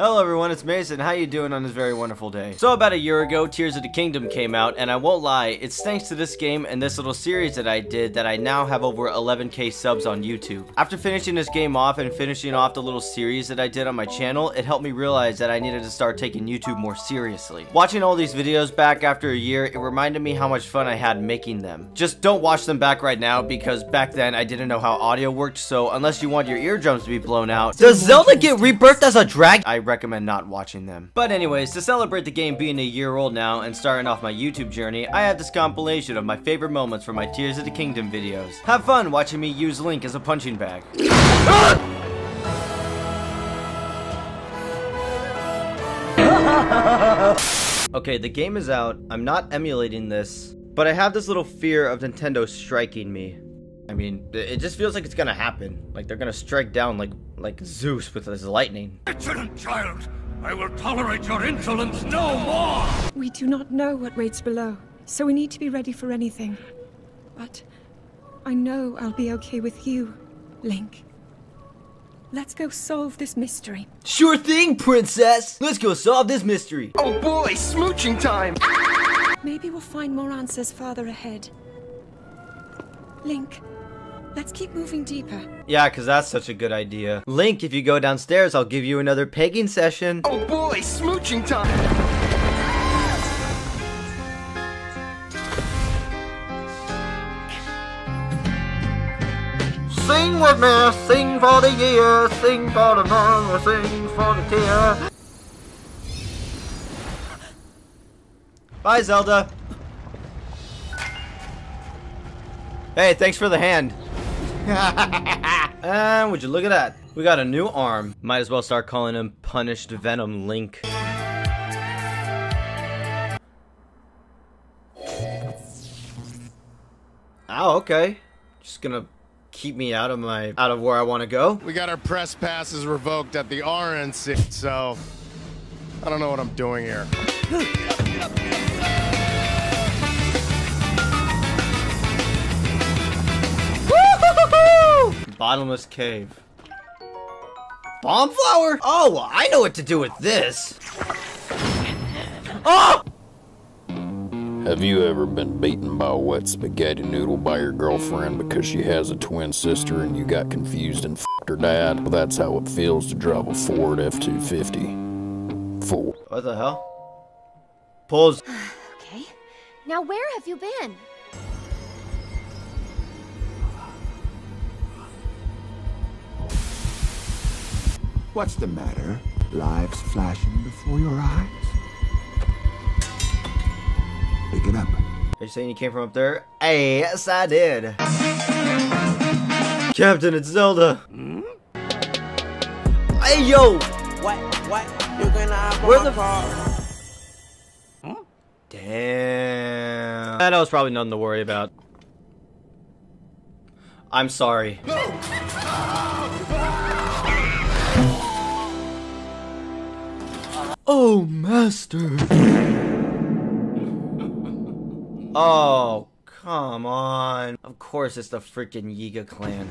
Hello everyone, it's Mason. How you doing on this very wonderful day? So about a year ago, Tears of the Kingdom came out, and I won't lie, it's thanks to this game and this little series that I did that I now have over 11k subs on YouTube. After finishing this game off and finishing off the little series that I did on my channel, it helped me realize that I needed to start taking YouTube more seriously. Watching all these videos back after a year, it reminded me how much fun I had making them. Just don't watch them back right now because back then I didn't know how audio worked, so unless you want your eardrums to be blown out, does Zelda get rebirthed as a drag? I recommend not watching them. But anyways, to celebrate the game being a year old now and starting off my YouTube journey, I have this compilation of my favorite moments from my Tears of the Kingdom videos. Have fun watching me use Link as a punching bag. okay, the game is out. I'm not emulating this, but I have this little fear of Nintendo striking me. I mean, it just feels like it's gonna happen. Like they're gonna strike down like like Zeus with his lightning. Excellent child! I will tolerate your insolence no more! We do not know what waits below, so we need to be ready for anything. But I know I'll be okay with you, Link. Let's go solve this mystery. Sure thing, princess! Let's go solve this mystery! Oh boy, smooching time! Maybe we'll find more answers farther ahead. Link, let's keep moving deeper. Yeah, because that's such a good idea. Link, if you go downstairs, I'll give you another pegging session. Oh boy, smooching time! Sing with me, sing for the year, sing for the month, sing for the tear. Bye, Zelda. Hey, thanks for the hand. and would you look at that? We got a new arm. Might as well start calling him Punished Venom Link. Oh, okay. Just gonna keep me out of my out of where I want to go. We got our press passes revoked at the RNC, so I don't know what I'm doing here. Bottomless cave. Bomb flower? Oh, well, I know what to do with this. Oh! Have you ever been beaten by a wet spaghetti noodle by your girlfriend because she has a twin sister and you got confused and f***ed her dad? Well, that's how it feels to drive a Ford F-250. Four. What the hell? Pause. Okay. Now where have you been? What's the matter? Lives flashing before your eyes? Pick it up. Are you saying you came from up there? Hey, yes I did. Captain, it's Zelda. Hmm? Hey, yo! What? What? You're gonna hop Where the- my car? Damn. That was probably nothing to worry about. I'm sorry. Oh, master. Oh, come on. Of course it's the freaking Yiga clan.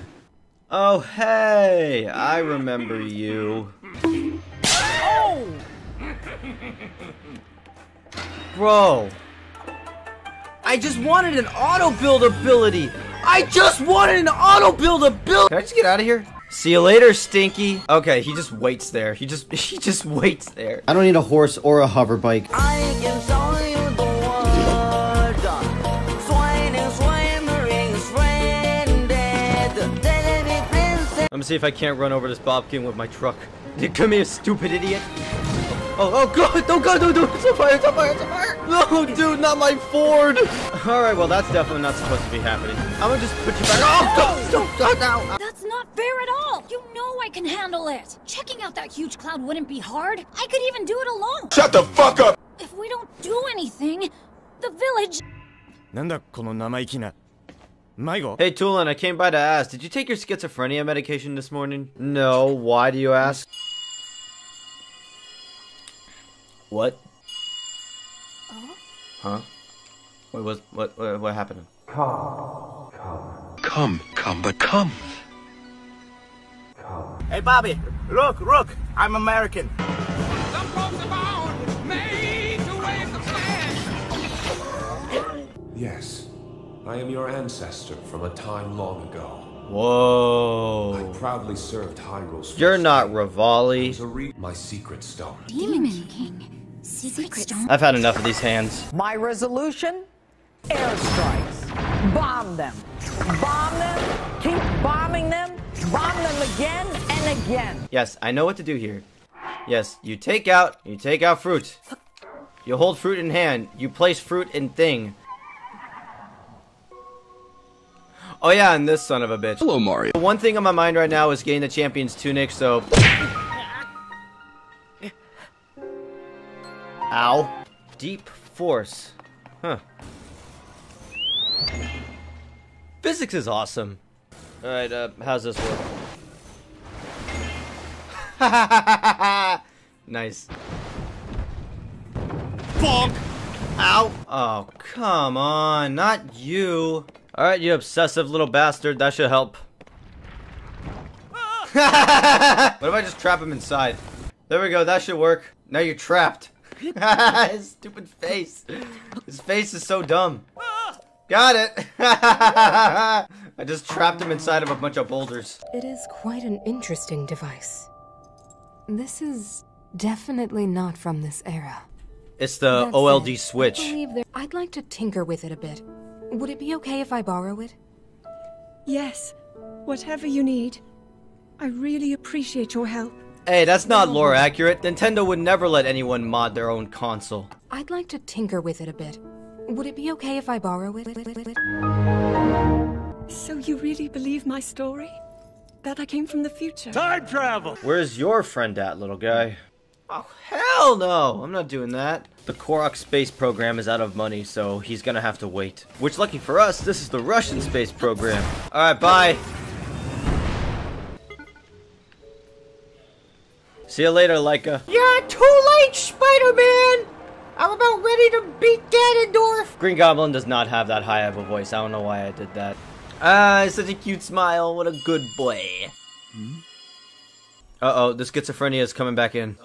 Oh, hey, I remember you. Oh! Bro. I just wanted an auto build ability. I just wanted an auto build ability. Can I just get out of here? See you later, Stinky. Okay, he just waits there. He just he just waits there. I don't need a horse or a hover bike. I can show you the world. Swinging, swimming, stranded. Tell me, princess. Let me see if I can't run over this Bobkin with my truck. Come here, stupid idiot. Oh, oh, God, oh, don't go, oh, don't do it. It's on fire, it's on fire, it's on fire. No, dude, not my Ford. All right, well, that's definitely not supposed to be happening. I'm gonna just put you back. Oh, don't, don't, don't, no. That's not fair at all! You know I can handle it! Checking out that huge cloud wouldn't be hard. I could even do it alone. Shut the fuck up! If we don't do anything, the village... なんだこの生意気な。迷子 Hey, Tulin, I came by to ask, did you take your schizophrenia medication this morning? No, why do you ask? What? Huh? What was, what, what, what happened? Come, come, come, come, but come. come. Hey, Bobby, look, look, I'm American. Yes, I am your ancestor from a time long ago. Whoa. I proudly served Hyrule's You're not king. Revali. To my secret stone. Demon King. Secret I've had enough of these hands. My resolution? Airstrikes. Bomb them. Bomb them. Keep bombing them. Bomb them again and again. Yes, I know what to do here. Yes, you take out, you take out fruit. You hold fruit in hand. You place fruit in thing. Oh yeah, and this son of a bitch. Hello, Mario. The one thing on my mind right now is getting the champion's tunic, so... Ow. Deep force. Huh. Physics is awesome. Alright, uh, how's this work? nice. Bonk! Ow! Oh, come on, not you. Alright, you obsessive little bastard, that should help. what if I just trap him inside? There we go, that should work. Now you're trapped. His stupid face. His face is so dumb. Got it! I just trapped him inside of a bunch of boulders. It is quite an interesting device. This is definitely not from this era. It's the That OLD said, I switch. believe there- I'd like to tinker with it a bit. Would it be okay if I borrow it? Yes, whatever you need. I really appreciate your help. Hey, that's not lore accurate. Nintendo would never let anyone mod their own console. I'd like to tinker with it a bit. Would it be okay if I borrow it? So you really believe my story? That I came from the future? Time travel! Where's your friend at, little guy? Oh, hell no! I'm not doing that. The Korok space program is out of money, so he's gonna have to wait. Which, lucky for us, this is the Russian space program. Alright, bye! See you later, Laika. You're too late, Spider-Man! I'm about ready to beat Ganondorf! Green Goblin does not have that high of a voice. I don't know why I did that. Ah, such a cute smile. What a good boy. Uh-oh, the schizophrenia is coming back in.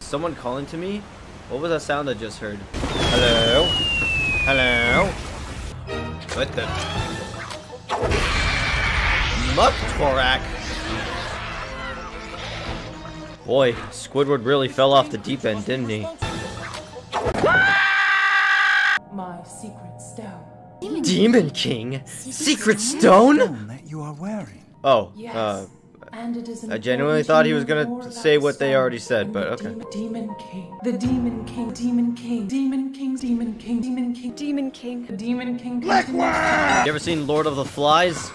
Someone calling to me? What was that sound I just heard? Hello? Hello? What the? Mucktorok? Boy, Squidward really fell off the deep end, didn't he? My secret stone. Demon King? Secret Stone? that you are wearing. Oh, Yes. uh, And it is I genuinely thought he was gonna say what they already said, but okay. Demon King. The Demon King. Demon King. Demon King. Demon King. Demon King. Demon King. Demon King. You ever seen Lord of the Flies?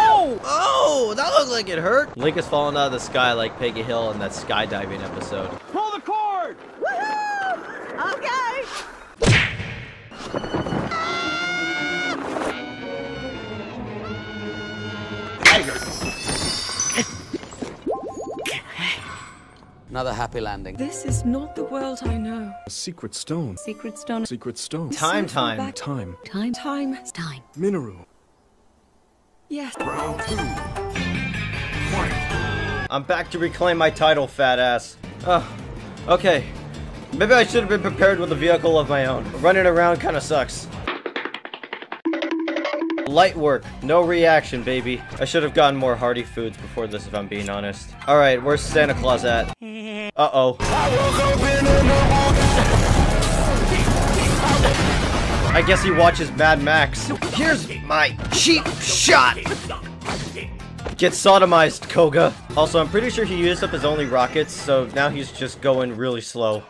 Oh! Oh! That looked like it hurt! Link is falling out of the sky like Peggy Hill in that skydiving episode. Another happy landing. This is not the world I know. A secret stone. Secret stone. Secret stone. Time So far time. Time. Time. Time. Time. Mineral. Yes. Round two. I'm back to reclaim my title, fat ass. Oh, okay. Maybe I should have been prepared with a vehicle of my own. Running around kinda sucks. Light work, no reaction, baby. I should have gotten more hearty foods before this, if I'm being honest. Alright, where's Santa Claus at? Uh-oh. I guess he watches Mad Max. Here's my cheap shot! Get sodomized, Kohga. Also, I'm pretty sure he used up his only rockets, so now he's just going really slow.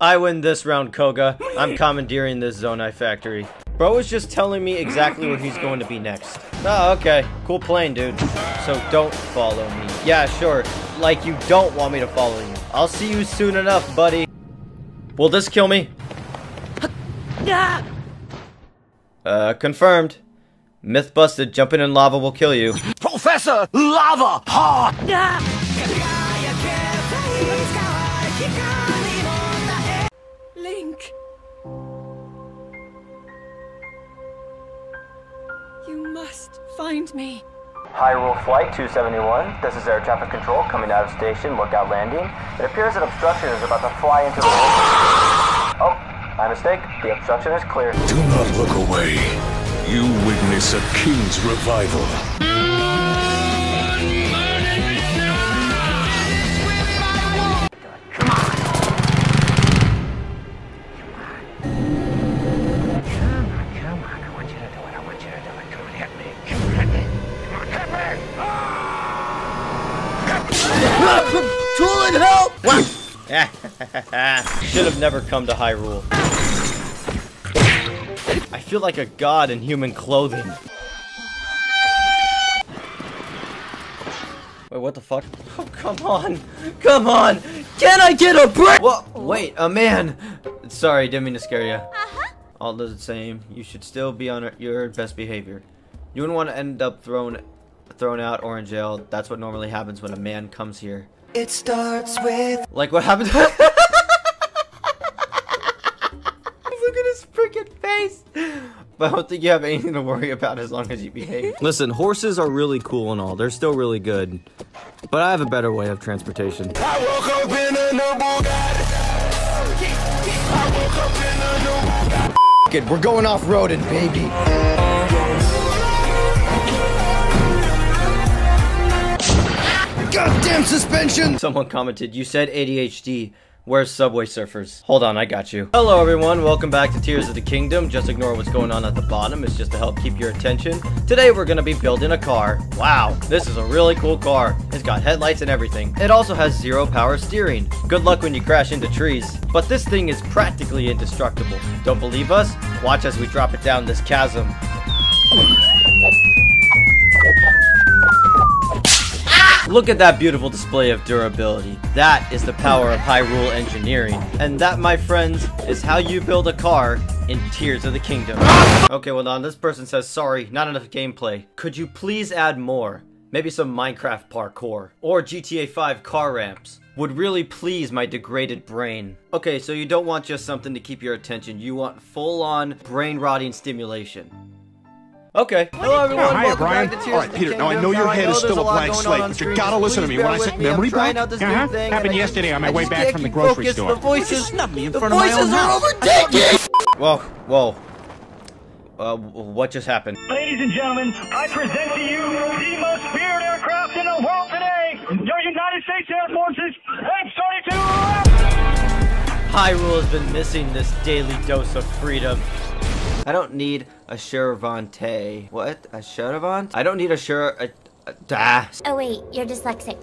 I win this round, Kohga. I'm commandeering this Zonai factory. Bro is just telling me exactly where he's going to be next. Oh, okay. Cool plane, dude. So don't follow me. Yeah, sure. Like you don't want me to follow you. I'll see you soon enough, buddy. Will this kill me? Uh, confirmed. Myth busted, jumping in lava will kill you. Professor Lava Heart! Find me. Hyrule Flight 271, this is air traffic control coming out of station, lookout landing. It appears that obstruction is about to fly into the Oh, my mistake. The obstruction is clear. Do not look away. You witness a king's revival. Tool and help! Should have never come to Hyrule. I feel like a god in human clothing. Wait, what the fuck? Oh, come on! Come on! Can I get a break? Wha wait, a man! Sorry, didn't mean to scare you. Uh-huh. All the same, you should still be on your best behavior. You wouldn't want to end up thrown thrown out or in jail. That's what normally happens when a man comes here. It starts with. Like what happened? Look at his freaking face. But I don't think you have anything to worry about as long as you behave. Listen, horses are really cool and all. They're still really good. But I have a better way of transportation. I woke up in a new Bugatti. I woke up in a new Bugatti. It, we're going off-roading, baby. Goddamn suspension! Someone commented, you said ADHD. Where's Subway Surfers? Hold on, I got you. Hello everyone, welcome back to Tears of the Kingdom. Just ignore what's going on at the bottom, it's just to help keep your attention. Today we're gonna be building a car. Wow, this is a really cool car. It's got headlights and everything. It also has zero power steering. Good luck when you crash into trees. But this thing is practically indestructible. Don't believe us? Watch as we drop it down this chasm. Look at that beautiful display of durability. That is the power of Hyrule engineering. And that, my friends, is how you build a car in Tears of the Kingdom. Okay, well on, this person says, sorry, not enough gameplay. Could you please add more? Maybe some Minecraft parkour. Or GTA 5 car ramps. Would really please my degraded brain. Okay, so you don't want just something to keep your attention. You want full-on brain-rotting stimulation. Okay. Hello, everyone. Oh, hiya, Welcome Brian. back to Tears All right, Peter, now I know your Now, head is still a blank slate, but you gotta listen to me when I with say memory trying back. out this new Uh-huh. Happened yesterday on my way back from the grocery focused. store. The voices snubbed me in the front of my voices own are house. overtaking. Whoa, whoa. Uh, what just happened? Ladies and gentlemen, I present to you the most feared aircraft in the world today, your United States Air Force's F-22 Hyrule has been missing this daily dose of freedom. I don't need a Cheravante. What? A Cheravant? I don't need a Chera... A, a, ah. Oh wait, you're dyslexic.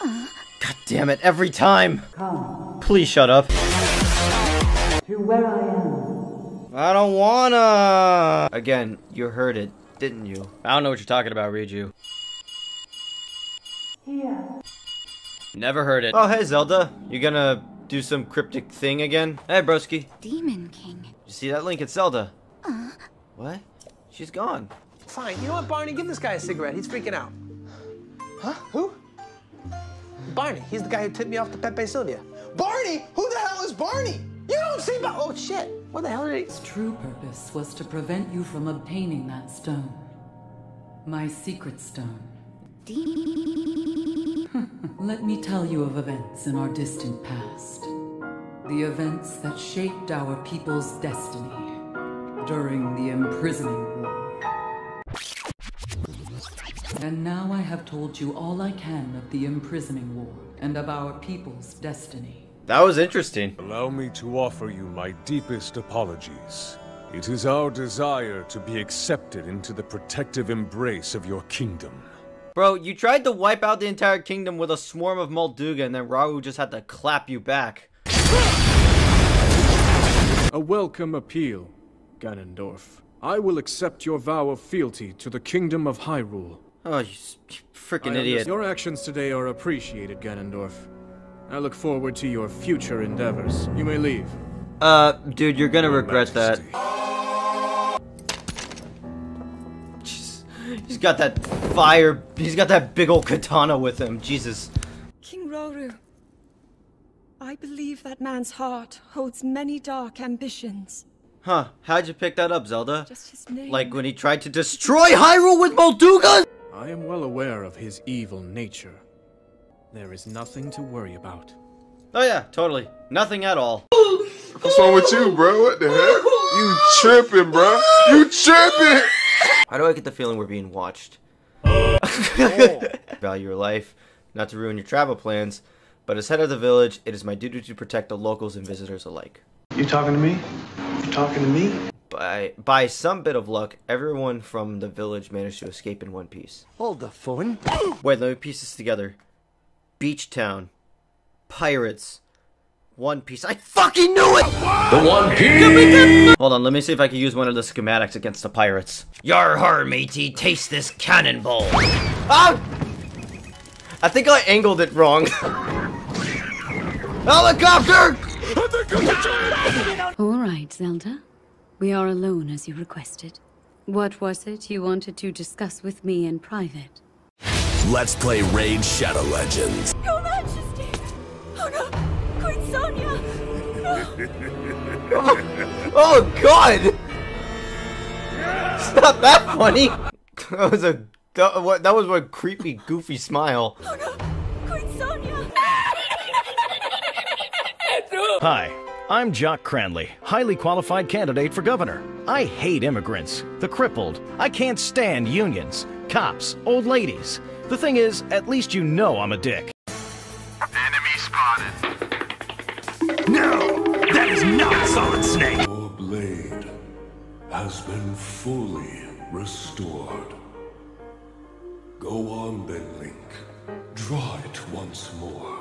God damn it, every time! Come. Please shut up. To where I am. I don't wanna! Again, you heard it, didn't you? I don't know what you're talking about, Riju. Here. Never heard it. Oh, hey, Zelda. You gonna do some cryptic thing again? Hey, broski. Demon King. You see that link? It's Zelda. Uh-huh. What? She's gone. Fine. You know what, Barney? Give this guy a cigarette. He's freaking out. Huh? Who? Barney. He's the guy who tipped me off to Pepe Silvia. Barney? Who the hell is Barney? You don't see Bar- Oh, shit. What the hell did he... Its true purpose was to prevent you from obtaining that stone. My secret stone. Let me tell you of events in our distant past. The events that shaped our people's destiny during the imprisoning war. And now I have told you all I can of the imprisoning war and of our people's destiny. That was interesting. Allow me to offer you my deepest apologies. It is our desire to be accepted into the protective embrace of your kingdom. Bro, you tried to wipe out the entire kingdom with a swarm of Molduga and then Rahu just had to clap you back. A welcome appeal, Ganondorf. I will accept your vow of fealty to the Kingdom of Hyrule. Oh, you, you freaking idiot. Your actions today are appreciated, Ganondorf. I look forward to your future endeavors. You may leave. Uh, dude, you're gonna regret that. Jeez. He's got that fire. He's got that big old katana with him. Jesus. King Rauru, I believe that man's heart holds many dark ambitions. Huh, how'd you pick that up, Zelda? Just his name. Like when he tried to destroy Hyrule with Molduga? I am well aware of his evil nature. There is nothing to worry about. Oh yeah, totally. Nothing at all. What's wrong with you, bro? What the heck? You tripping, bro? You tripping? Why do I get the feeling we're being watched? Oh. Value your life, not to ruin your travel plans, but as head of the village, it is my duty to protect the locals and visitors alike. You talking to me? You talking to me? By by some bit of luck, everyone from the village managed to escape in one piece. Hold the phone. Wait, let me piece this together. Beach Town, pirates, One Piece. I fucking knew it! The One Piece! Hold on, let me see if I can use one of the schematics against the pirates. Yar har, matey, taste this cannonball. Ah! I think I angled it wrong. Helicopter! All right, Zelda. We are alone as you requested. What was it you wanted to discuss with me in private? Let's play Raid Shadow Legends. Your Majesty! Oh no! Queen Sonia! oh, oh God! It's not that funny. That was a that, what, that was a creepy, goofy smile. Oh no! Hi, I'm Jock Cranley, highly qualified candidate for governor. I hate immigrants, the crippled. I can't stand unions, cops, old ladies. The thing is, at least you know I'm a dick. Enemy spotted. No, that is not Solid Snake. Your blade has been fully restored. Go on then, Link. Draw it once more.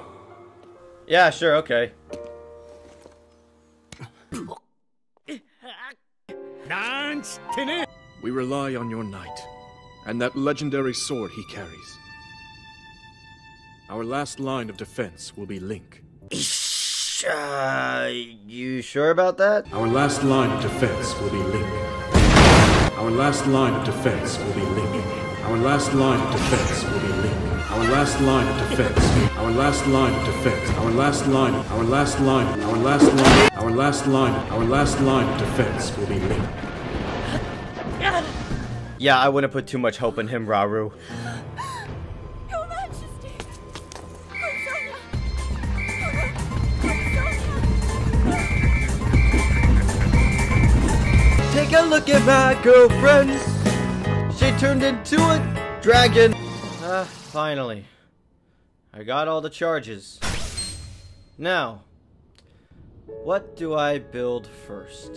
Yeah, sure, okay. We rely on your knight, and that legendary sword he carries. Our last line of defense will be Link. Uh, you sure about that? Our last line of defense will be Link. Our last line of defense will be Link. Our last line of defense will be Link. Our last line of defense. Our last line of defense. Our last line. Our last line. Our last line. Our last line. Our last line of defense will be me. Yeah, I wouldn't put too much hope in him, Rauru. Your Majesty! Sonia! Take a look at my girlfriend. She turned into a dragon. Ah, finally. I got all the charges. Now, what do I build first?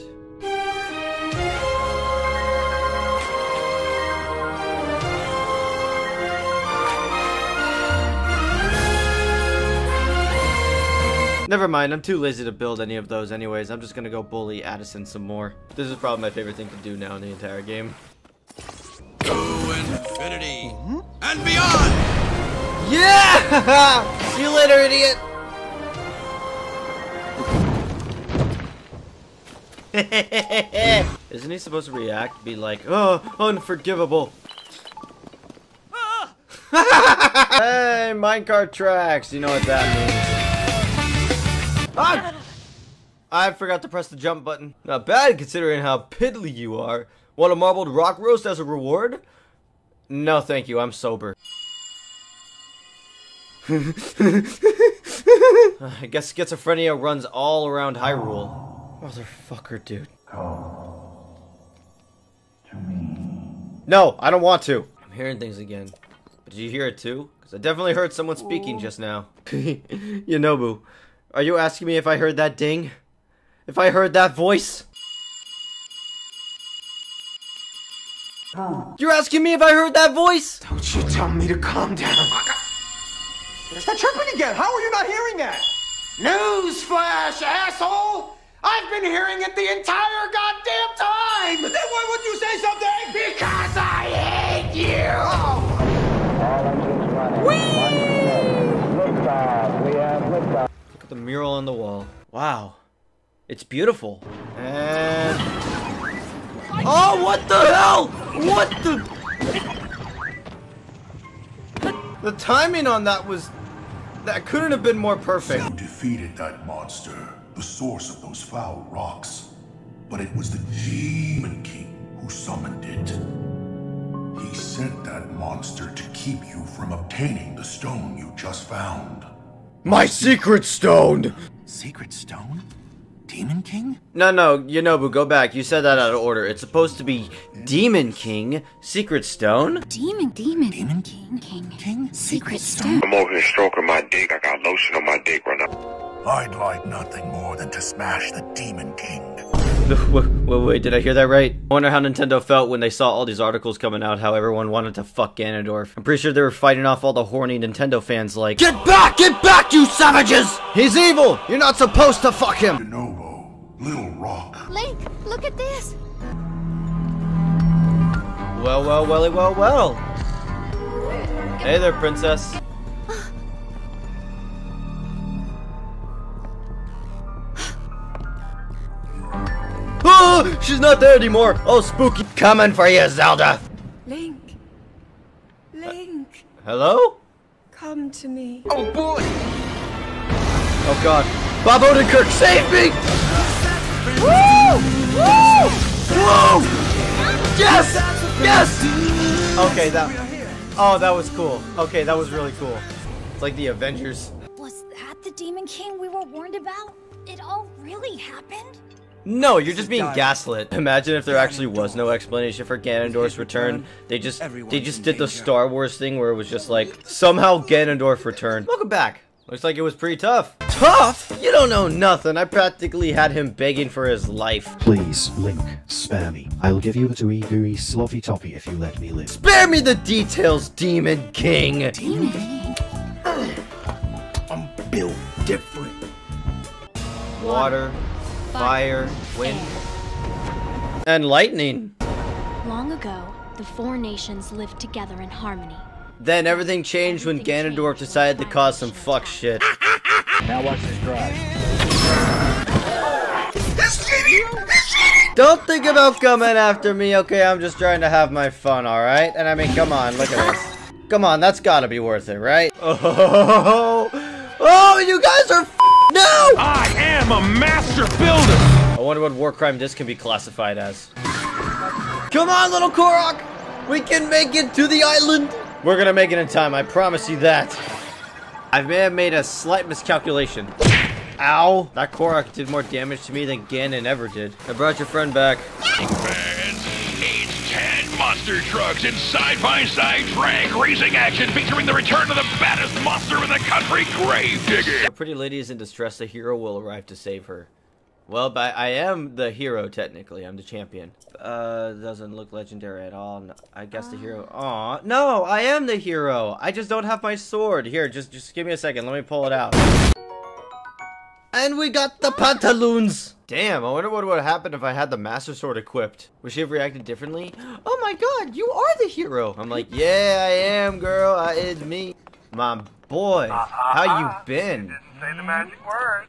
Never mind, I'm too lazy to build any of those anyways. I'm just gonna go bully Addison some more. This is probably my favorite thing to do now in the entire game. To infinity and beyond. Yeah! See you later, idiot! Isn't he supposed to react? Be like, oh, unforgivable. hey, minecart tracks. You know what that means. Ah! I forgot to press the jump button. Not bad considering how piddly you are. Want a marbled rock roast as a reward? No, thank you. I'm sober. I guess schizophrenia runs all around Hyrule. Motherfucker, dude. No, I don't want to. I'm hearing things again. But did you hear it too? Because I definitely heard someone speaking just now. Yunobo, are you asking me if I heard that ding? If I heard that voice? You're asking me if I heard that voice? Don't you tell me to calm down. Stop chirping again. How are you not hearing that? Newsflash, asshole! I've been hearing it the entire goddamn time! Then why wouldn't you say something? Because I hate you! Look at the mural on the wall. Wow. It's beautiful. And... Oh, what the hell? What the... The timing on that was That couldn't have been more perfect. You defeated that monster, the source of those foul rocks. But it was the Demon King who summoned it. He sent that monster to keep you from obtaining the stone you just found. My secret stone! Secret stone? Demon King? No, no, Yunobo, go back. You said that out of order. It's supposed to be Demon King, Secret Stone. Demon, demon, demon, king, king, king, secret stone. I'm over here stroking my dick. I got lotion on my dick right now. I'd like nothing more than to smash the Demon King. Wait, wait, wait, did I hear that right? I wonder how Nintendo felt when they saw all these articles coming out, how everyone wanted to fuck Ganondorf. I'm pretty sure they were fighting off all the horny Nintendo fans like, Get back! Get back, you savages! He's evil! You're not supposed to fuck him! Genobo, Little Rock. Link, look at this. Well, well, welly, well, well. Hey there, princess. Oh, she's not there anymore. Oh, spooky. Coming for you, Zelda. Link. Link. Hello? Come to me. Oh boy! Oh god. Bob Odenkirk, save me! Woo! Woo! Woo! Yes! Yes! Okay, that. Oh, that was cool. Okay, that was really cool. It's like the Avengers. Was that the Demon King we were warned about? It all really happened? No, you're just being gaslit. Imagine if there actually was no explanation for Ganondorf's return. They just they just did the Star Wars thing where it was just like somehow Ganondorf returned. Welcome back. Looks like it was pretty tough. Tough? You don't know nothing. I practically had him begging for his life. Please, Link, spare me. I'll give you the tooey gooey sloppy toppy if you let me live. Spare me the details, Demon King. Demon? King? I'm built different. Water, fire, wind, and lightning. Long ago, the four nations lived together in harmony. Then everything changed when Ganondorf decided to cause some fuck shit. Now watch this drive. Don't think about coming after me, okay? I'm just trying to have my fun, alright? And I mean, come on, look at this. Come on, that's gotta be worth it, right? Oh, oh you guys are no! I am a master builder! I wonder what war crime this can be classified as. Come on, little Korok! We can make it to the island! We're gonna make it in time, I promise you that. I may have made a slight miscalculation. Ow! That Korok did more damage to me than Ganon ever did. I brought your friend back. Fans, it's 10 monster trucks in side-by-side drag racing action featuring the return of the baddest monster in the country, Gravedigger. A pretty lady is in distress, a hero will arrive to save her. Well, but I am the hero, technically. I'm the champion. Uh, doesn't look legendary at all. No, I guess the hero... Aw, no, I am the hero. I just don't have my sword. Here, just, just give me a second. Let me pull it out. And we got the pantaloons! Damn, I wonder what would happen if I had the Master Sword equipped. Would she have reacted differently? Oh my god, you are the hero! I'm like, yeah, I am, girl. I, it's me. My boy, how you been? You didn't say the magic word.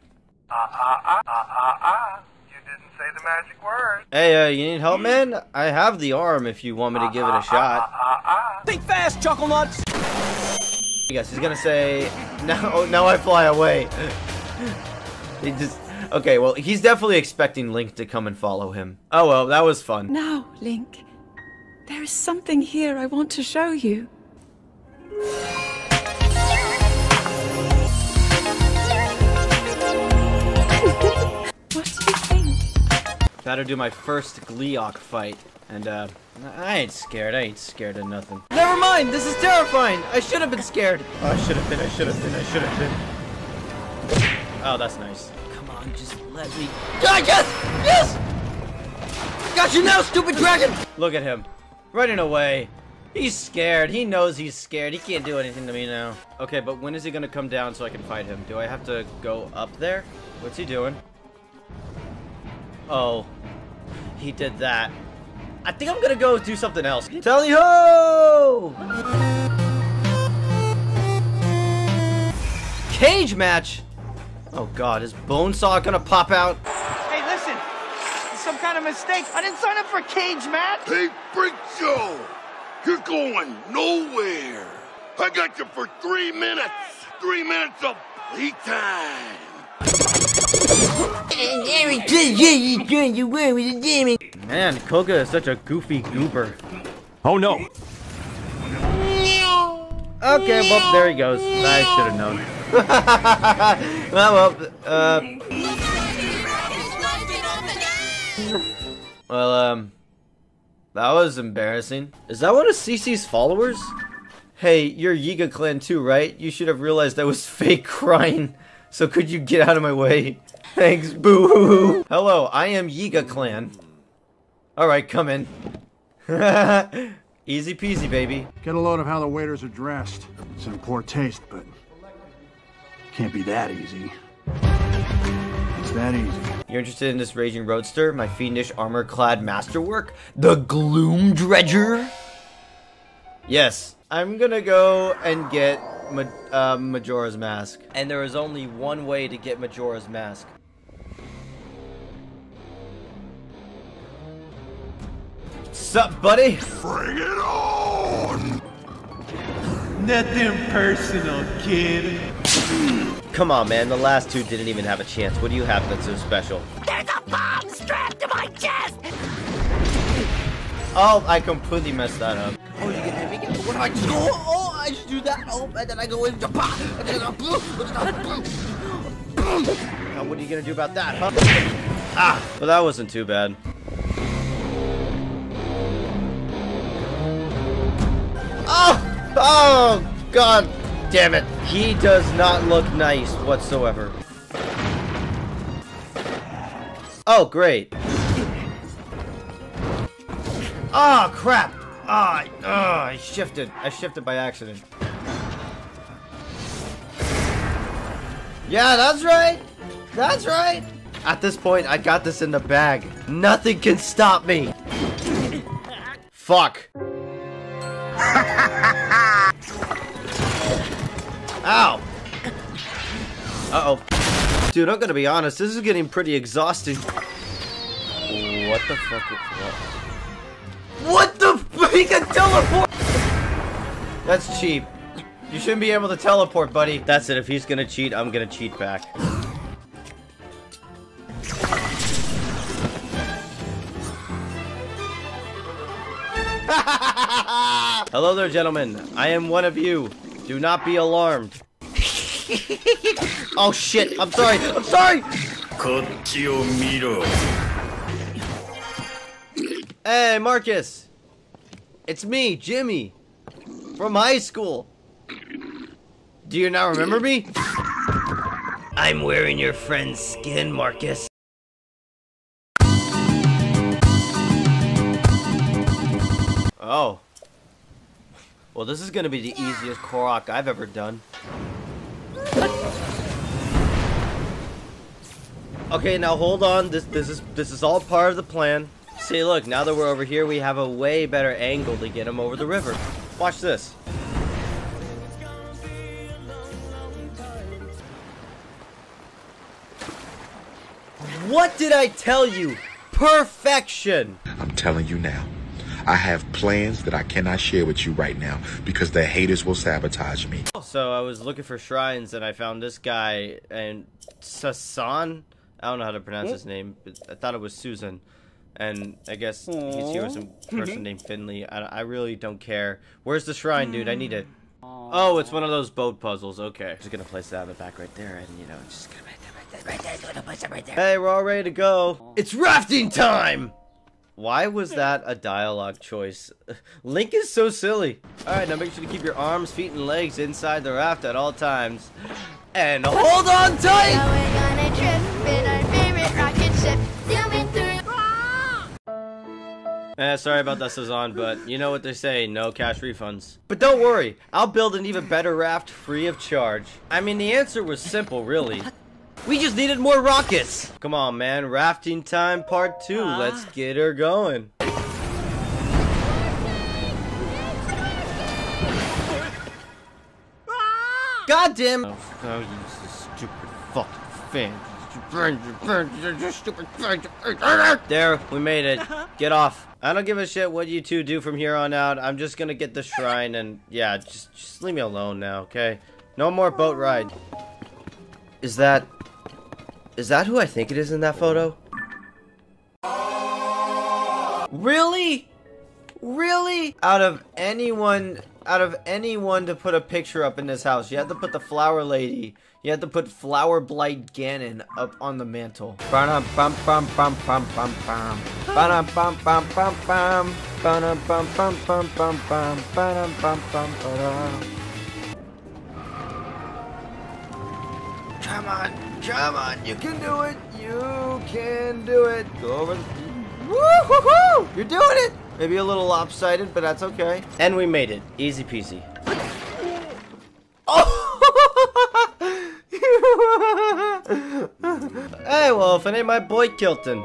Ah, ah, ah, ah, ah, ah. You didn't say the magic word. Hey, uh, you need help, man? I have the arm if you want me to give it a shot. Think fast, Chuckle Nuts! I guess he's gonna say, now, now I fly away. he just, okay, well, he's definitely expecting Link to come and follow him. Oh well, that was fun. Now, Link, there is something here I want to show you. what do you think? About to do my first Gleeok fight, and uh, I ain't scared. I ain't scared of nothing. Never mind. This is terrifying. I should have been scared. Oh, I should have been. I should have been. I should have been. Oh, that's nice. On, just let me. Ah, yes! Yes! Got you now, stupid dragon! Look at him, running away. He's scared. He knows he's scared. He can't do anything to me now. Okay, but when is he gonna come down so I can fight him? Do I have to go up there? What's he doing? Oh, he did that. I think I'm gonna go do something else. Tally ho! Cage match? Oh god, is Bonesaw gonna pop out? Hey, listen. It's some kind of mistake. I didn't sign up for a cage match. Hey, Freak Joe! You're going nowhere! I got you for three minutes! three minutes of bleak time. Man, Kohga is such a goofy goober. Oh no. Okay, well, there he goes. I should have known. well, well, uh... Well, um... That was embarrassing. Is that one of Cece's followers? Hey, you're Yiga clan too, right? You should have realized I was fake crying. So could you get out of my way? Thanks, boo hoo hoo. Hello, I am Yiga clan. Alright, come in. Easy peasy, baby. Get a load of how the waiters are dressed. It's in poor taste, but can't be that easy. It's that easy. You're interested in this Raging Roadster, my fiendish armor-clad masterwork, the Gloom Dredger? Yes, I'm gonna go and get Ma uh, Majora's Mask. And there is only one way to get Majora's Mask. Sup, buddy? Bring it on! Nothing personal, kid. Come on, man. The last two didn't even have a chance. What do you have that's so special? There's a bomb strapped to my chest! Oh, I completely messed that up. Oh, you can have me? What do I do? Oh, oh, I just do that. Oh, and then I go into pop. And then I go blue. Now, what are you gonna do about that, huh? Ah, well, that wasn't too bad. Oh! Oh! God damn it. He does not look nice whatsoever. Oh, great. Oh, crap! Ah, oh, I shifted. I shifted by accident. Yeah, that's right! That's right! At this point, I got this in the bag. Nothing can stop me! Fuck. Ow! Uh-oh. Dude, I'm gonna be honest, this is getting pretty exhausting. What the fuck is what? What the f- He can teleport! That's cheap. You shouldn't be able to teleport, buddy. That's it, if he's gonna cheat, I'm gonna cheat back. Hello there, gentlemen. I am one of you. Do not be alarmed. oh shit, I'm sorry, I'm sorry! Hey, Marcus! It's me, Jimmy. From high school. Do you now remember me? I'm wearing your friend's skin, Marcus. Oh. Well, this is gonna be the easiest Korok I've ever done. Okay, now hold on. This this is this is all part of the plan. See, look, now that we're over here, we have a way better angle to get him over the river. Watch this. What did I tell you? Perfection! I'm telling you now. I have plans that I cannot share with you right now because the haters will sabotage me. So I was looking for shrines and I found this guy and Sasan. I don't know how to pronounce hmm? his name, but I thought it was Susan. And I guess he's here with some hmm. person named Finley. I, I really don't care. Where's the shrine, dude? I need it. Hmm. Oh, it's one of those boat puzzles. Okay. Just gonna place that in the back right there, and you know, just gonna right there, right there, right there. Gonna place it right there. Hey, we're all ready to go. It's rafting time. Why was that a dialogue choice? Link is so silly. Alright, now make sure to keep your arms, feet, and legs inside the raft at all times. And hold on tight! Eh, sorry about that, Sazan, but you know what they say, no cash refunds. But don't worry, I'll build an even better raft free of charge. I mean, the answer was simple, really. We just needed more rockets! Come on, man, rafting time part two. Ah. Let's get her going. God damn! Oh, oh you stupid fucking fan. There, we made it. Uh-huh. Get off. I don't give a shit what you two do from here on out. I'm just gonna get the shrine and yeah, just just leave me alone now, okay? No more boat ride. Is that... Is that who I think it is in that photo? Really? Really? Out of anyone, out of anyone to put a picture up in this house, you had to put the flower lady. You had to put Flower Blight Ganon up on the mantle. Come on, come on, you can do it. You can do it. Go over the Woo-hoo-hoo! You're doing it! Maybe a little lopsided, but that's okay. And we made it. Easy peasy. hey, Wolf, and it ain't my boy Kilton.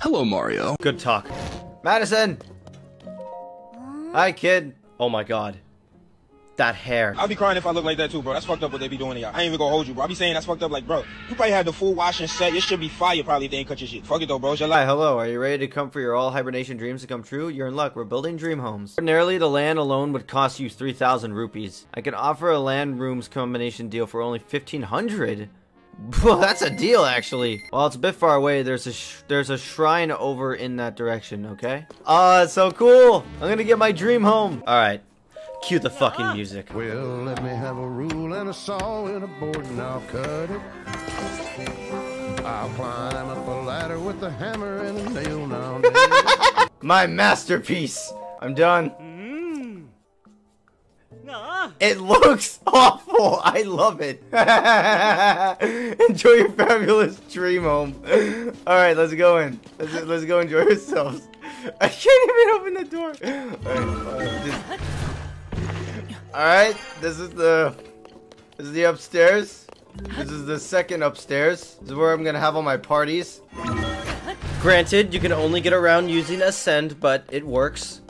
Hello, Mario. Good talk. Madison! Hmm? Hi, kid. Oh my god. That hair. I'll be crying if I look like that too, bro. That's fucked up what they be doing to y'all. I ain't even gonna hold you, bro. I'll be saying that's fucked up, like, bro. You probably had the full washing set. Your should be fire probably if they ain't cut your shit. Fuck it though, bro. It's your Hi, hello. Are you ready to come for your all hibernation dreams to come true? You're in luck. We're building dream homes. Ordinarily, the land alone would cost you 3,000 rupees. I can offer a land rooms combination deal for only 1,500. Well, that's a deal, actually. Well, it's a bit far away. There's a sh there's a shrine over in that direction. Okay. Oh, it's so cool. I'm gonna get my dream home. All right. Cue the fucking uh. music. Well, let me have a rule and a saw and a board and I'll cut it. I'll climb up a ladder with a hammer and a nail now. My masterpiece. I'm done. Mm. It looks awful. I love it. enjoy your fabulous dream home. All right, let's go in. Let's, let's go enjoy ourselves. I can't even open the door. All right, uh, just- all right, this is the this is the upstairs. This is the second upstairs. This is where I'm gonna have all my parties. Granted, you can only get around using ascend, but it works.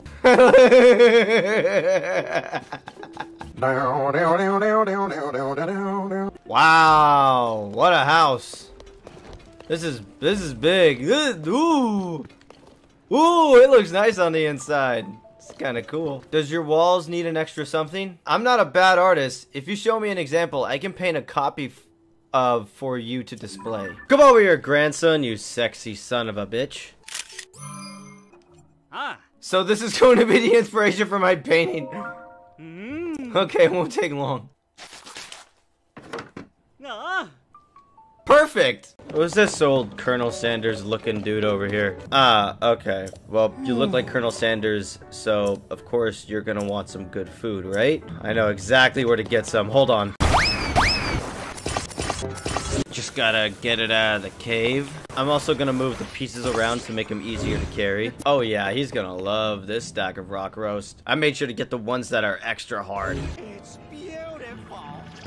wow, what a house. This is this is big. This- Ooh. Ooh, it looks nice on the inside. It's kind of cool. Does your walls need an extra something? I'm not a bad artist. If you show me an example, I can paint a copy of for you to display. Come over here, grandson, you sexy son of a bitch. Ah. So this is going to be the inspiration for my painting. Okay, it won't take long. Perfect! Who's this old Colonel Sanders looking dude over here? Ah, okay. Well, you look like Colonel Sanders, so of course you're gonna want some good food, right? I know exactly where to get some. Hold on. Just gotta get it out of the cave. I'm also gonna move the pieces around to make them easier to carry. Oh yeah, he's gonna love this stack of rock roast. I made sure to get the ones that are extra hard. It's beautiful.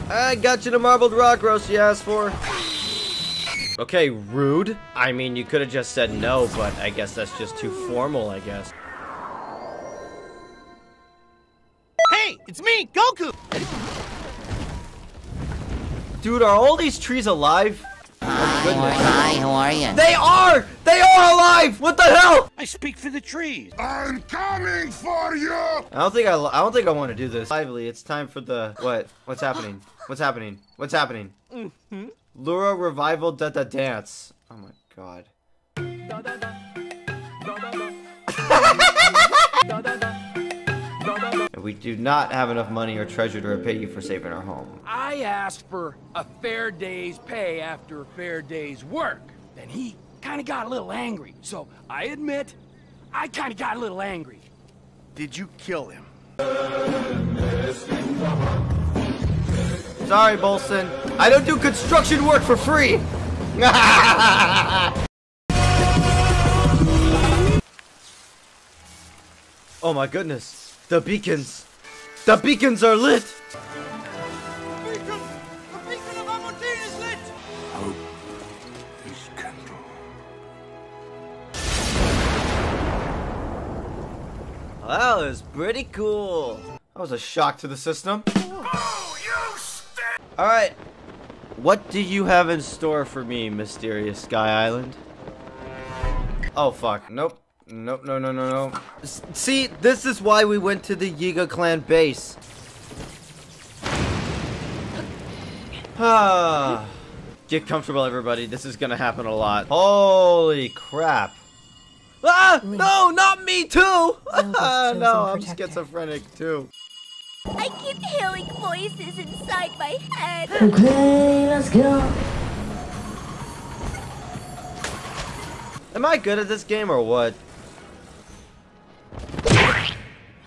I got you the marbled rock roast you asked for. Okay, rude. I mean, you could have just said no, but I guess that's just too formal, I guess. Hey, it's me, Goku. Dude, are all these trees alive? Oh, goodness. Hi, how are you? They are! They are alive! What the hell? I speak for the trees. I'm coming for you! I don't think I, I don't think I want to do this. Lively, it's time for the what? What's happening? What's happening? What's happening? Mm-hmm. Lura revival da da dance. Oh my god. We do not have enough money or treasure to repay you for saving our home. I asked for a fair day's pay after a fair day's work. Then he kind of got a little angry. So I admit, I kind of got a little angry. Did you kill him? Sorry, Bolson. I don't do construction work for free. oh my goodness. The beacons. The beacons are lit. That was pretty cool. That was a shock to the system. Alright. What do you have in store for me, mysterious Sky Island? Oh, fuck. Nope. Nope, no, no, no, no. S see, this is why we went to the Yiga clan base. Ah. Get comfortable, everybody. This is gonna happen a lot. Holy crap. Ah! No, not me too! No, I'm schizophrenic too. I keep hearing voices inside my head. Okay, let's go. Am I good at this game or what?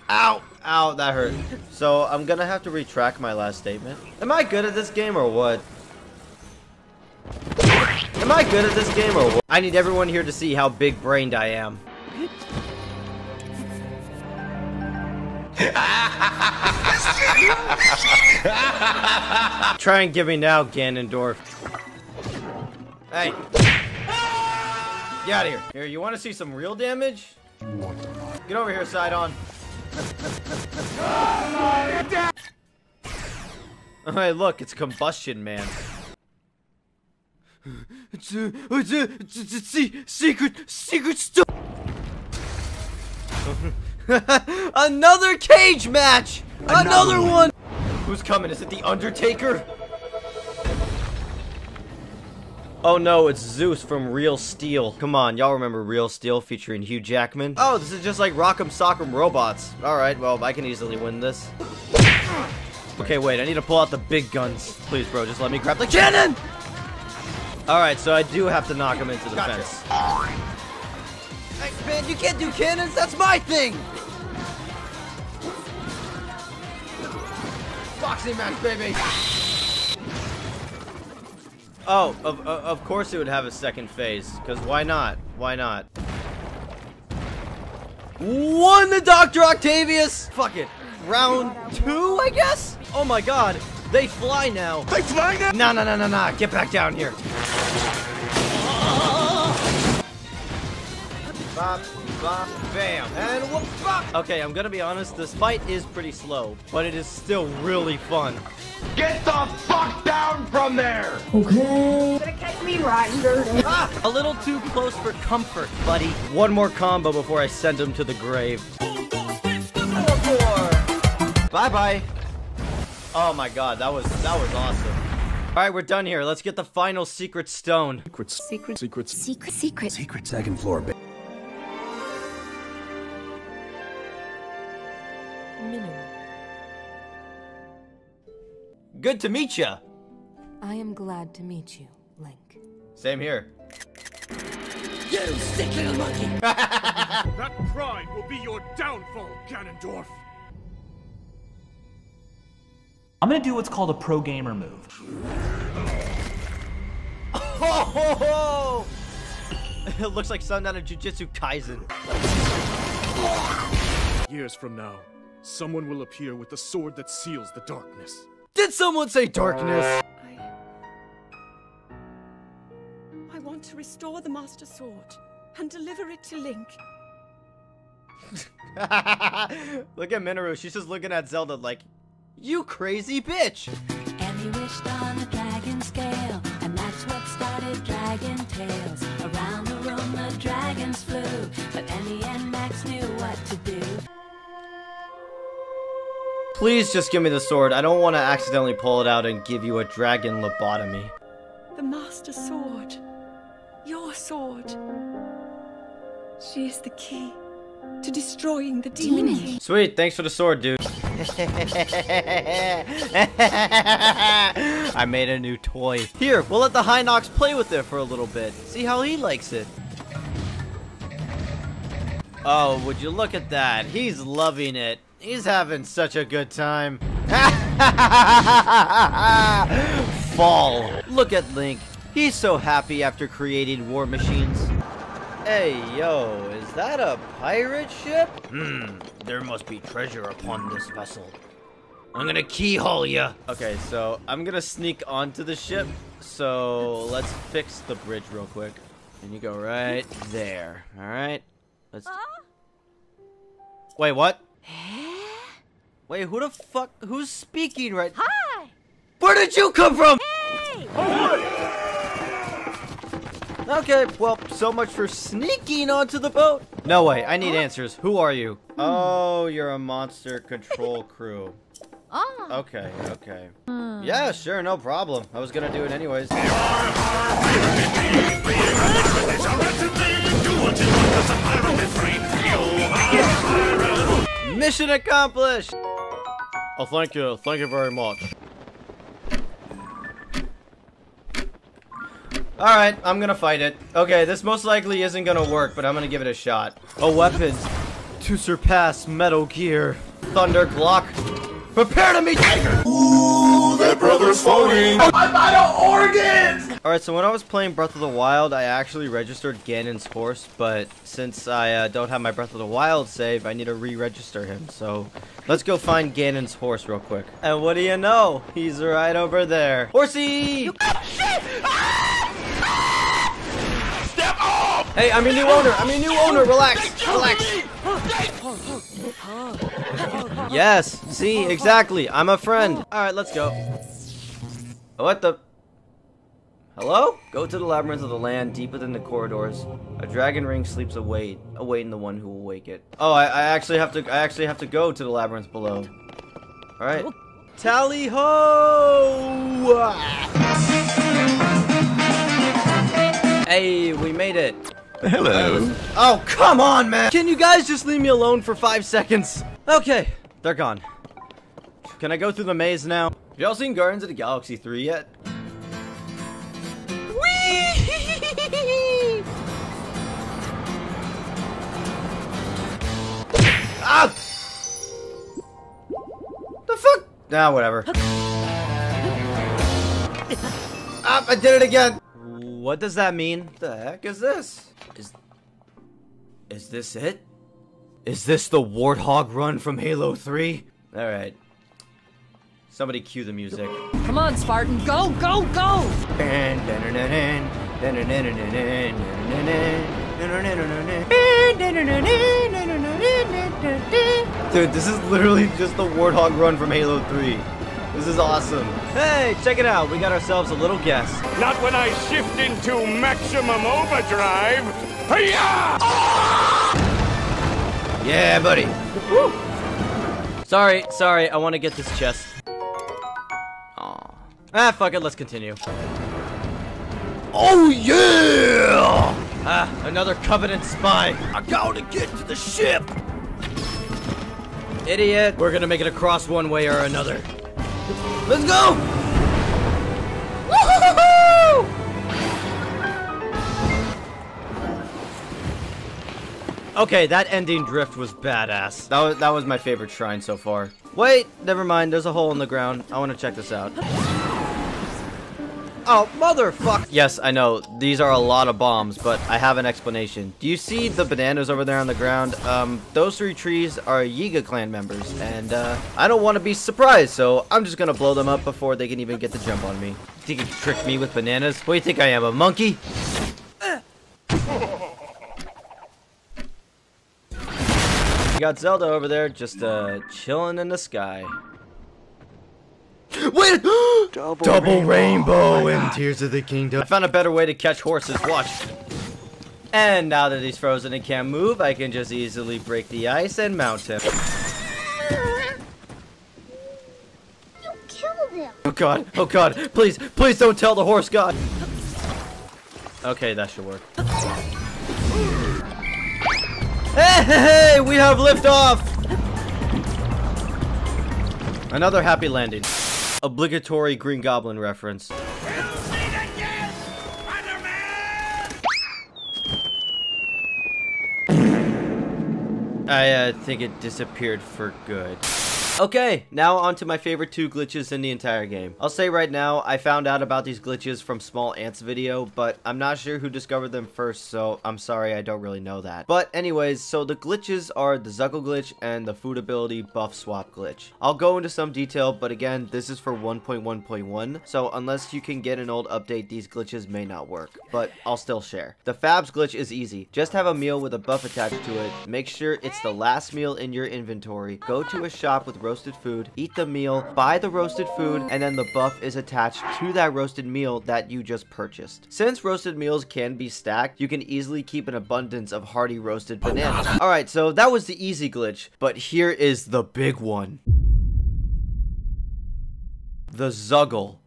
Ow! Ow, that hurt. So, I'm gonna have to retract my last statement. Am I good at this game or what? Am I good at this game or what? I need everyone here to see how big-brained I am. Try and give me now, Ganondorf. Hey. Get out of here. Here, you want to see some real damage? Get over here, Sidon. Alright, look, it's Combustion Man. It's a, it's a, it's a, it's a secret, secret stuff. Another cage match! Another one! Who's coming? Is it the Undertaker? Oh no, it's Zeus from Real Steel. Come on, y'all remember Real Steel featuring Hugh Jackman? Oh, this is just like Rock'em Sock'em Robots. Alright, well, I can easily win this. Okay, wait, I need to pull out the big guns. Please, bro, just let me grab the cannon! Alright, so I do have to knock him into the Gotcha. fence. Hey, man, you can't do cannons, that's my thing! Boxing match, baby! Oh, of, of, of course it would have a second phase, because why not? Why not? Won the Dr. Octavius! Fuck it. Round two, I guess? Oh my god. They fly now. They fly now? No, no, no, no, no. Get back down here. Bop, bop, bam, and whoop, bop. Okay, I'm gonna be honest, this fight is pretty slow, but it is still really fun. Get the fuck down from there! Okay. Gonna catch me riding dirty. Ah, a little too close for comfort, buddy. One more combo before I send him to the grave. Bye-bye. Oh my god, that was that was awesome. Alright, we're done here. Let's get the final secret stone. Secrets. Secret. Secrets. Secret, secret. Secret. Second floor. Good to meet you. I am glad to meet you, Link. Same here. You sick little monkey! That pride will be your downfall, Ganondorf. I'm gonna do what's called a pro gamer move. Oh, it looks like some out of Jujutsu Kaisen. Years from now, someone will appear with the sword that seals the darkness. Did someone say darkness? I want to restore the Master Sword and deliver it to Link. Look at Mineru. She's just looking at Zelda like, you crazy bitch. And he wished on a dragon scale, and that's what started Dragon Tales. Around the room the dragons flew, but Emmy and Max knew what to do. Please just give me the sword. I don't want to accidentally pull it out and give you a dragon lobotomy. The Master Sword. Your sword. She is the key to destroying the Demon, King. Sweet, thanks for the sword, dude. I made a new toy. Here, we'll let the Hinox play with it for a little bit. See how he likes it. Oh, would you look at that? He's loving it. He's having such a good time. Fall. Look at Link. He's so happy after creating war machines. Hey, yo, is that a pirate ship? Hmm, there must be treasure upon this vessel. I'm gonna keyhole ya. Okay, so I'm gonna sneak onto the ship. So let's fix the bridge real quick. And you go right there. All right. Let's. Wait, what? Wait, who the fuck? Who's speaking right? Hi! Where did you come from? Hey! Okay, well, so much for sneaking onto the boat. No way, I need answers. Who are you? Hmm. Oh, you're a monster control crew. Oh. Okay, okay. Hmm. Yeah, sure, no problem. I was gonna do it anyways. Mission accomplished! Oh, thank you. Thank you very much. Alright, I'm gonna fight it. Okay, this most likely isn't gonna work, but I'm gonna give it a shot. A weapon to surpass Metal Gear. Thunder Glock. Prepare to meet Tiger! Ooh, that brother's phony. I'm out of organs! Alright, so when I was playing Breath of the Wild, I actually registered Ganon's horse, but since I uh, don't have my Breath of the Wild save, I need to re-register him, so let's go find Ganon's horse real quick. And what do you know? He's right over there. Horsey! Step off! Hey, I'm your new owner! I'm your new owner! Relax! Relax! Yes! See? Exactly! I'm a friend! Alright, let's go. What the... Hello? Go to the labyrinth of the land, deep within the corridors. A dragon ring sleeps await, awaiting the one who will wake it. Oh, I, I actually have to. I actually have to go to the labyrinth below. All right. Tally ho! Hey, we made it. Hello. Oh, come on, man! Can you guys just leave me alone for five seconds? Okay, they're gone. Can I go through the maze now? Y'all seen Guardians of the Galaxy 3 yet? Ah! The fuck? Nah, whatever. ah, I did it again. What does that mean? The heck is this? Is is this it? Is this the Warthog run from Halo 3? All right. Somebody cue the music. Come on, Spartan. Go, go, go! Dude, this is literally just the Warthog run from Halo 3. This is awesome. Hey, check it out. We got ourselves a little guest. Not when I shift into maximum overdrive. Hiya! Yeah, buddy. Woo. Sorry, sorry. I want to get this chest. Aw. Ah, fuck it. Let's continue. Oh, yeah! Ah, another Covenant spy. I gotta get to the ship. Idiot. We're gonna make it across one way or another. Let's go! Woo-hoo-hoo-hoo! Okay, that ending drift was badass. That was, that was my favorite shrine so far. Wait, never mind. There's a hole in the ground. I want to check this out. Oh, motherfuck! Yes, I know. These are a lot of bombs, but I have an explanation. Do you see the bananas over there on the ground? Um, those three trees are Yiga clan members, and, uh, I don't want to be surprised, so I'm just gonna blow them up before they can even get the jump on me. Think you can trick me with bananas? What do you think I am, a monkey? You got Zelda over there, just, uh, chilling in the sky. Wait! Double, Double rainbow, Oh in Tears of the Kingdom. I found a better way to catch horses. Watch. And now that he's frozen and can't move, I can just easily break the ice and mount him. You killed him. Oh god, oh god, please, please don't tell the horse god. Okay, that should work. Hey, we have liftoff! Another happy landing. Obligatory Green Goblin reference. I uh, think it disappeared for good. Okay, now on to my favorite two glitches in the entire game. I'll say right now, I found out about these glitches from Small Ants video, but I'm not sure who discovered them first, so I'm sorry, I don't really know that. But anyways, so the glitches are the Zuggle glitch and the food ability buff swap glitch. I'll go into some detail, but again, this is for 1.1.1, so unless you can get an old update, these glitches may not work, but I'll still share. The Fabs glitch is easy. Just have a meal with a buff attached to it, make sure it's the last meal in your inventory, go to a shop with roasted food, eat the meal, buy the roasted food, and then the buff is attached to that roasted meal that you just purchased. Since roasted meals can be stacked, you can easily keep an abundance of hearty roasted bananas. Alright, so that was the easy glitch, but here is the big one. The Zuggle.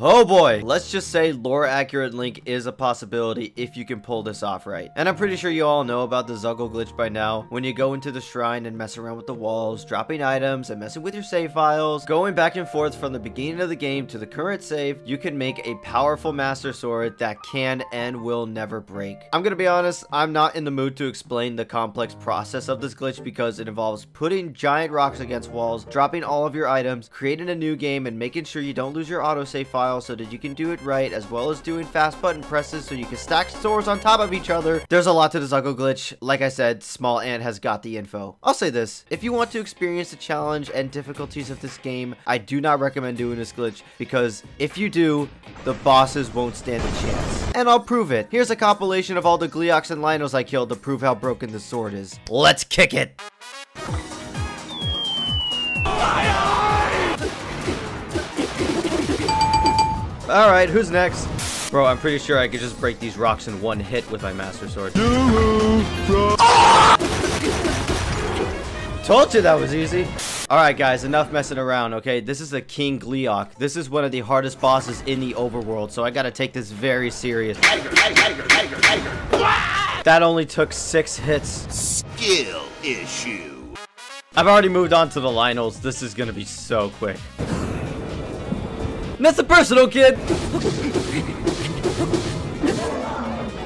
Oh boy, let's just say lore accurate Link is a possibility if you can pull this off right. And I'm pretty sure you all know about the Zuggle glitch by now. When you go into the shrine and mess around with the walls, dropping items and messing with your save files, going back and forth from the beginning of the game to the current save, you can make a powerful Master Sword that can and will never break. I'm gonna be honest, I'm not in the mood to explain the complex process of this glitch because it involves putting giant rocks against walls, dropping all of your items, creating a new game, and making sure you don't lose your autosave file so that you can do it right, as well as doing fast button presses so you can stack swords on top of each other. There's a lot to the Zuggle glitch. Like I said, Small Ant has got the info. I'll say this, if you want to experience the challenge and difficulties of this game, I do not recommend doing this glitch, because if you do, the bosses won't stand a chance. And I'll prove it. Here's a compilation of all the Gleeoks and Lynels I killed to prove how broken the sword is. Let's kick it! Alright, who's next? Bro, I'm pretty sure I could just break these rocks in one hit with my Master Sword. Told you that was easy. Alright guys, enough messing around, okay? This is a King Gleeok. This is one of the hardest bosses in the overworld, so I gotta take this very serious. That only took six hits. Skill issue. I've already moved on to the Lynels. This is gonna be so quick. Nothing personal, kid!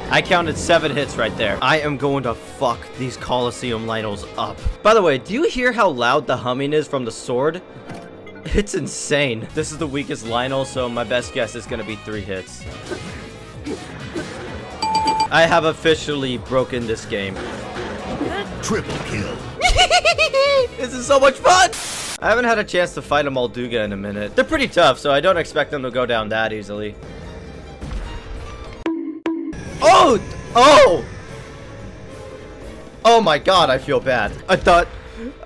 I counted seven hits right there. I am going to fuck these Colosseum Lynels up. By the way, do you hear how loud the humming is from the sword? It's insane. This is the weakest Lynel, so my best guess is going to be three hits. I have officially broken this game. Triple kill. this is so much fun! I haven't had a chance to fight a Molduga in a minute. They're pretty tough, so I don't expect them to go down that easily. Oh! Oh! Oh my god, I feel bad. I thought...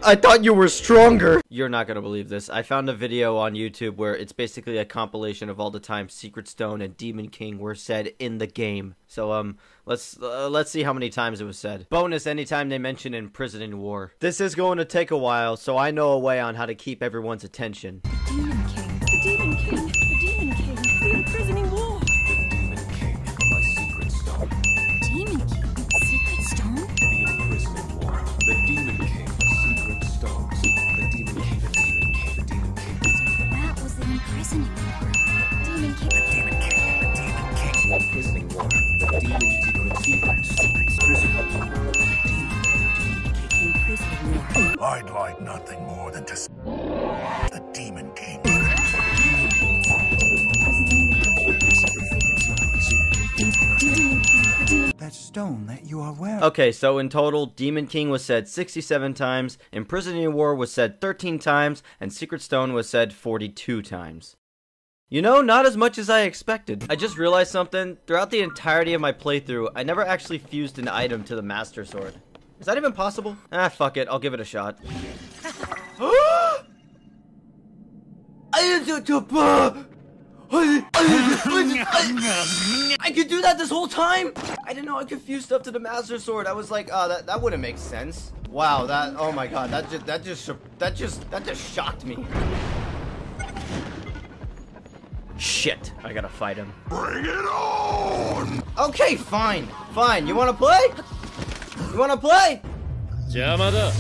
I thought you were stronger. You're not gonna believe this. I found a video on YouTube where it's basically a compilation of all the times Secret Stone and Demon King were said in the game. So um, let's uh, let's see how many times it was said. Bonus anytime they mention imprisoning war. This is going to take a while, so I know a way on how to keep everyone's attention. Demon King, I'd like nothing more than to the Demon King. That stone that you are wearing. Okay, so in total, Demon King was said 67 times, Imprisoning War was said 13 times, and Secret Stone was said 42 times. You know, not as much as I expected. I just realized something. Throughout the entirety of my playthrough, I never actually fused an item to the Master Sword. Is that even possible? Ah, fuck it. I'll give it a shot. I could do that this whole time? I didn't know I could fuse stuff to the Master Sword. I was like, oh, that, that wouldn't make sense. Wow, that, oh my god, that just, that just, that just, that just shocked me. Shit, I gotta fight him. Bring it on! Okay, fine, fine. You wanna play? You wanna play? Yamada.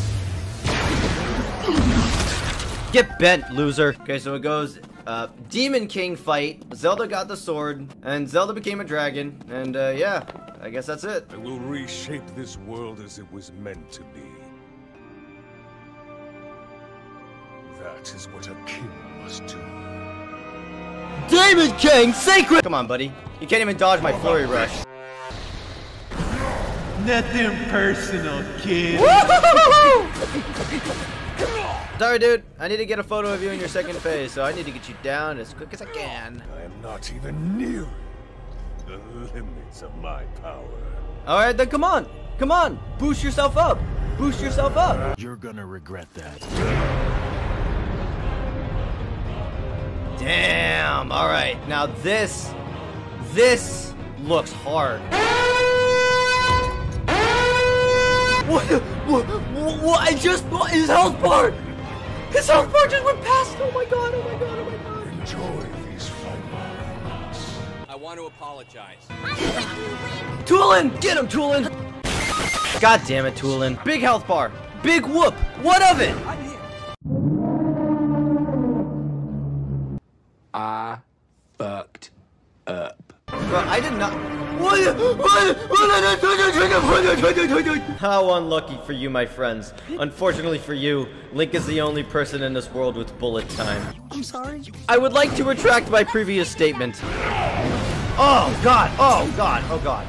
Get bent, loser. Okay, so it goes, uh, Demon King fight, Zelda got the sword, and Zelda became a dragon, and, uh, yeah, I guess that's it. I will reshape this world as it was meant to be. That is what a king must do. Demon King, sacred! Come on, buddy. You can't even dodge my flurry rush. Nothing personal, kid. Sorry, dude. I need to get a photo of you in your second phase, so I need to get you down as quick as I can. I am not even near the limits of my power. Alright, then come on. Come on. Boost yourself up. Boost yourself up. You're gonna regret that. Damn. Alright. Now this, this looks hard. What? What? What? I just, his health bar! His health bar just went past! Oh my god, oh my god, oh my god. enjoy these fine moments. I want to apologize. Tulin! Get him, Tulin! God damn it, Tulin. Big health bar. Big whoop. What of it? I fucked up. Bro, I did not. How unlucky for you, my friends. Unfortunately for you, Link is the only person in this world with bullet time. I'm sorry. I would like to retract my previous statement. Oh god, oh god, oh god.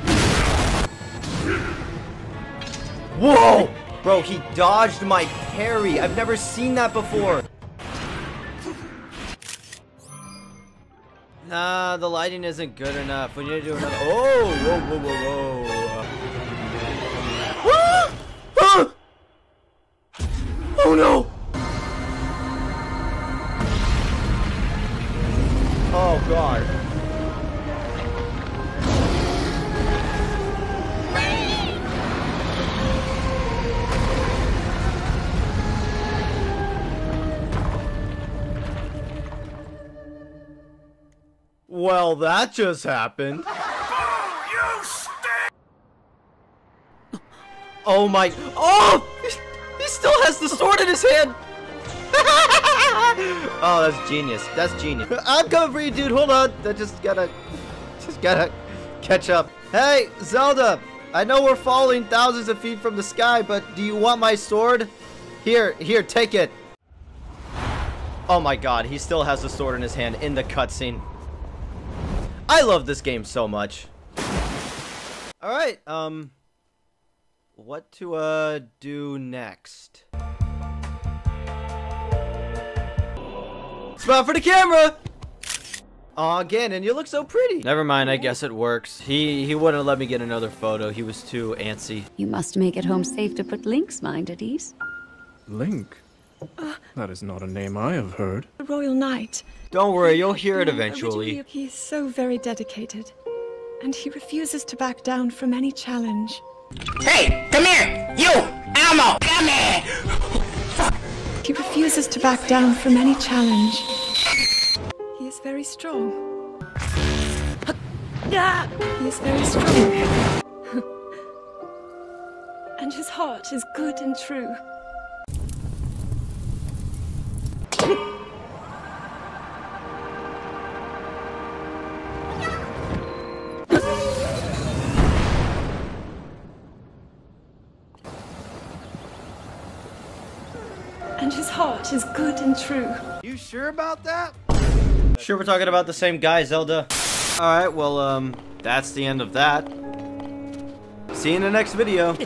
Whoa! Bro, he dodged my parry. I've never seen that before. Nah, the lighting isn't good enough. We need to do another. Oh, whoa, whoa, whoa, whoa. Ah! Ah! Oh no! Oh god. Well, that just happened. Oh, oh my. Oh! He still has the sword in his hand! oh, that's genius. That's genius. I'm coming for you, dude. Hold on. I just gotta. Just gotta catch up. Hey, Zelda! I know we're falling thousands of feet from the sky, but do you want my sword? Here, here, take it. Oh my god, he still has the sword in his hand in the cutscene. I love this game so much. Alright, um... What to, uh, do next? Smile for the camera! Aw, Ganon, you look so pretty. Never mind, I guess it works. He he wouldn't let me get another photo. He was too antsy. You must make it home safe to put Link's mind at ease. Link? That is not a name I have heard. The Royal Knight. Don't worry, you'll hear it eventually. originally He is so very dedicated. And he refuses to back down from any challenge. Hey, come here! You! Elmo! Come here! He refuses to back down from any challenge. He is very strong. He is very strong. and his heart is good and true. And his heart is good and true. You sure about that? Sure we're talking about the same guy, Zelda. Alright, well, um, that's the end of that. See you in the next video.